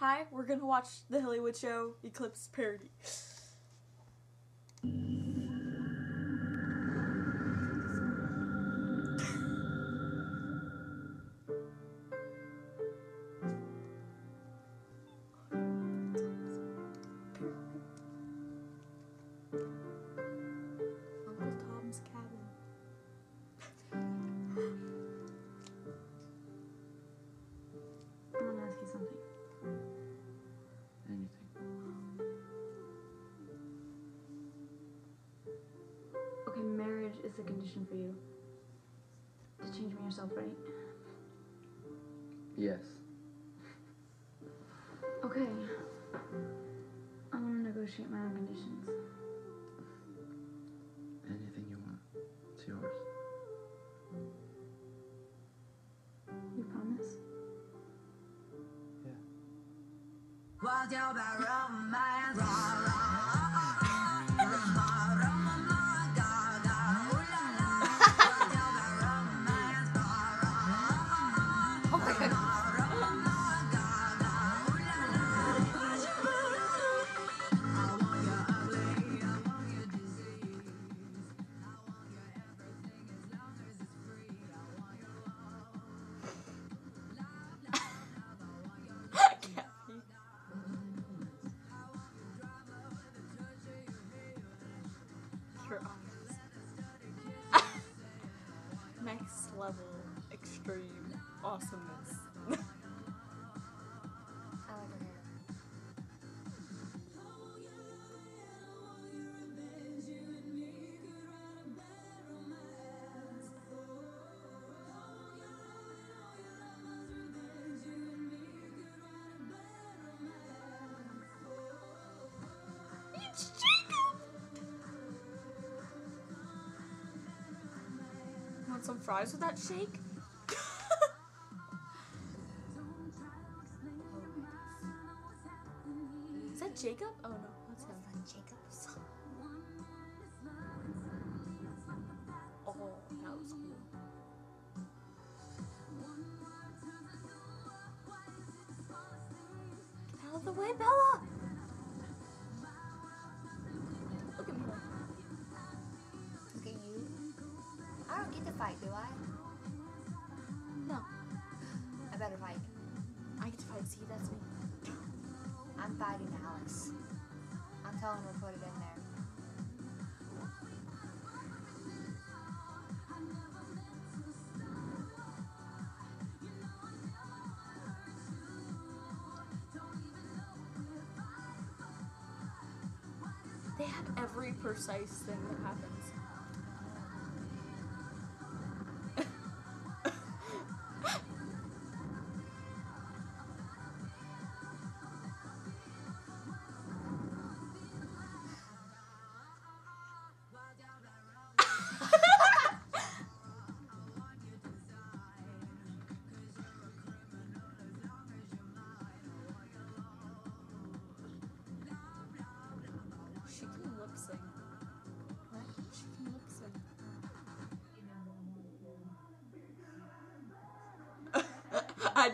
Hi, we're gonna watch the Hillywood show Eclipse parody. Is a condition for you. To change me yourself, right? Yes. Okay. I want to negotiate my own conditions. Anything you want. It's yours. You promise? Yeah. thank Next level, extreme awesomeness. some fries with that shake? Is that Jacob? Oh no, that's him. Fun fight, do I? No, I better fight. I get to fight. See, that's me. I'm fighting Alex. I'm telling her to put it in there. They have every precise thing that happens.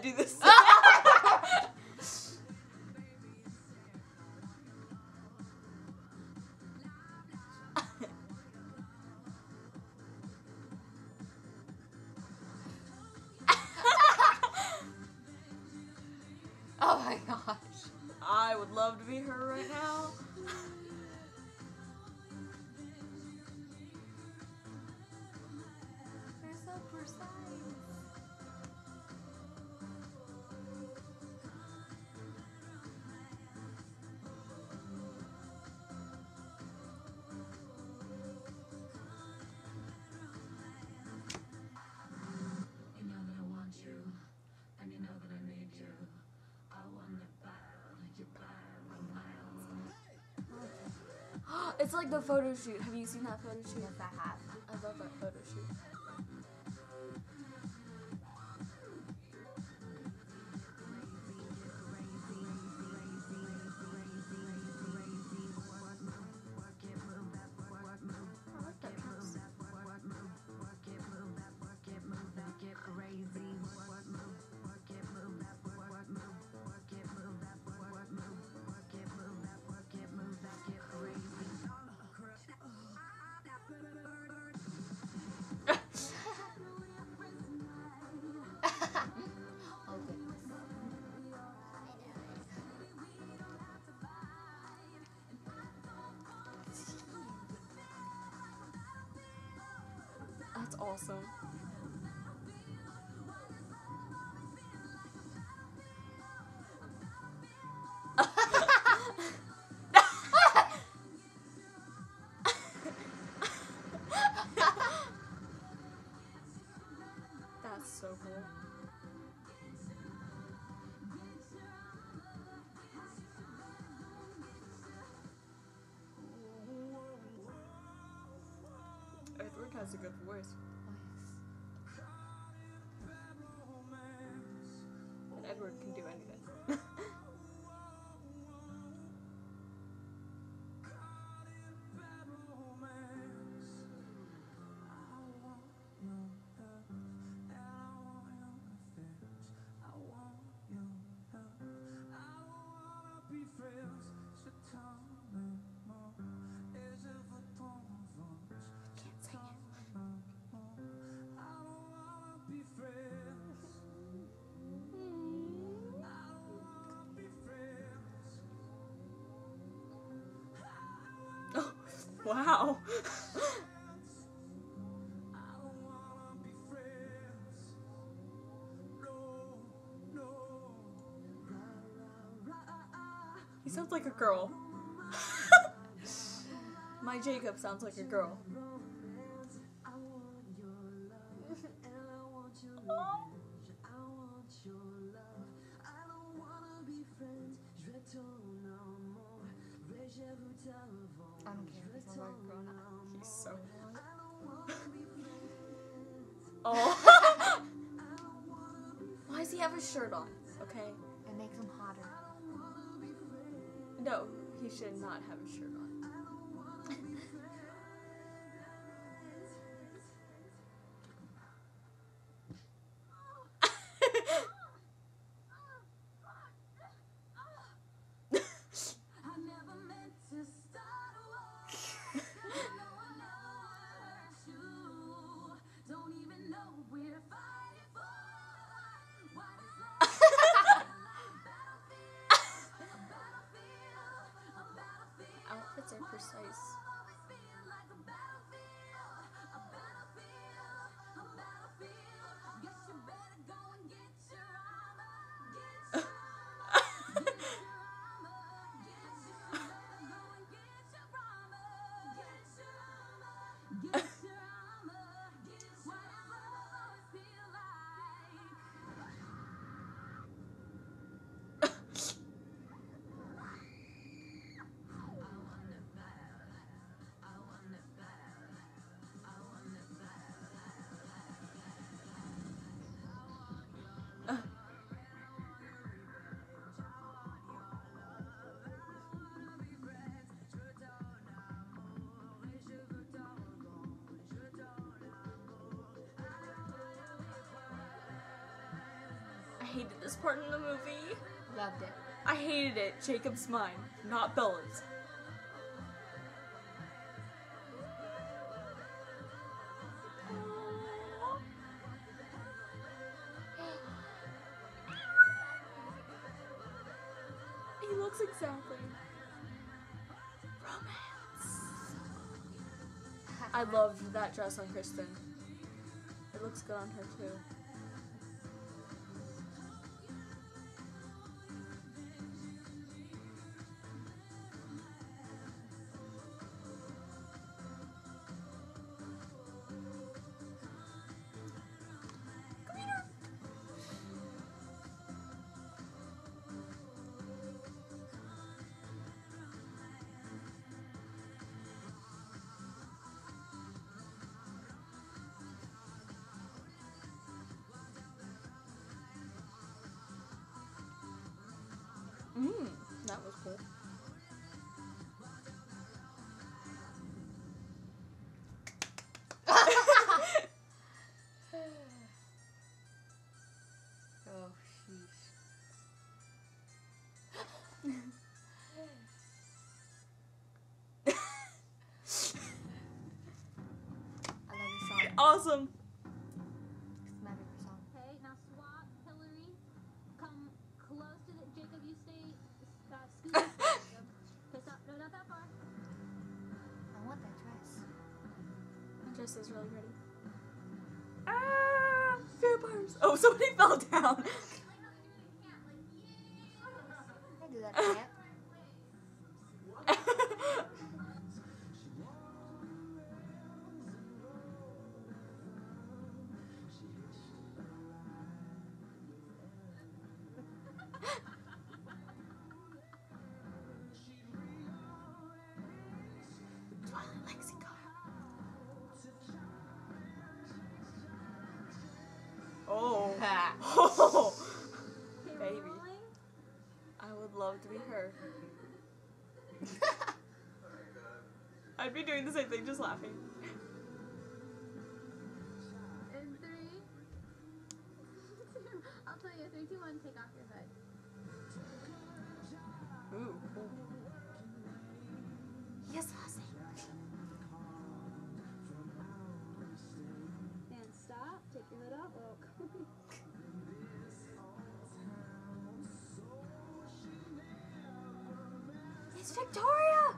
Do this. it's like the photo shoot. Have you seen that photo shoot? Yes, I have. I love that photo shoot. Awesome. That's so cool. Edward has a good voice. Wow. he sounds like a girl. My Jacob sounds like a girl. I don't care if it's not like a girl now. He's so Oh. Why does he have his shirt on? Okay. It makes him hotter. No, he should not have his shirt on. are precise. Hated this part in the movie. Loved it. I hated it. Jacob's mine, not Bella's. He looks exactly. Romance. I love that dress on Kristen. It looks good on her too. That was cool. Oh. Awesome. not that far. I want that dress. That dress is really pretty. Ah! Vampires! Oh, somebody fell down! I do that would love to be her. I'd be doing the same thing, just laughing. In three. two, I'll tell you. Three, two, one. Take off your hood. Ooh. It's Victoria.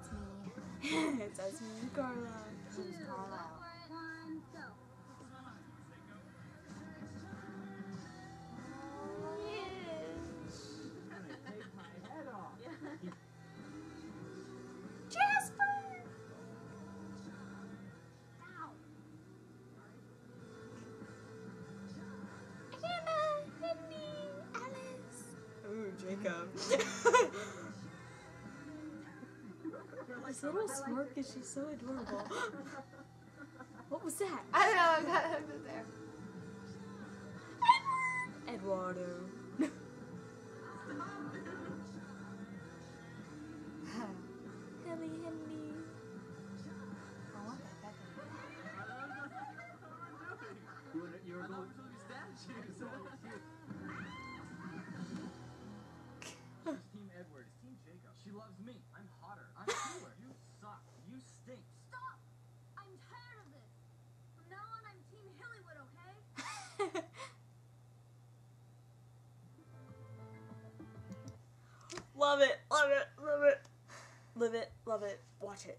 It's me. it's Esme and Carla. Who's Go Jacob. His little smirk is just so adorable. what was that? I don't know. I got him there. Eduardo. Loves me. I'm hotter. I'm cooler. you suck. You stink. Stop! I'm tired of this. From now on, I'm Team Hillywood, okay? love it, love it, love it. Live it, love it, watch it.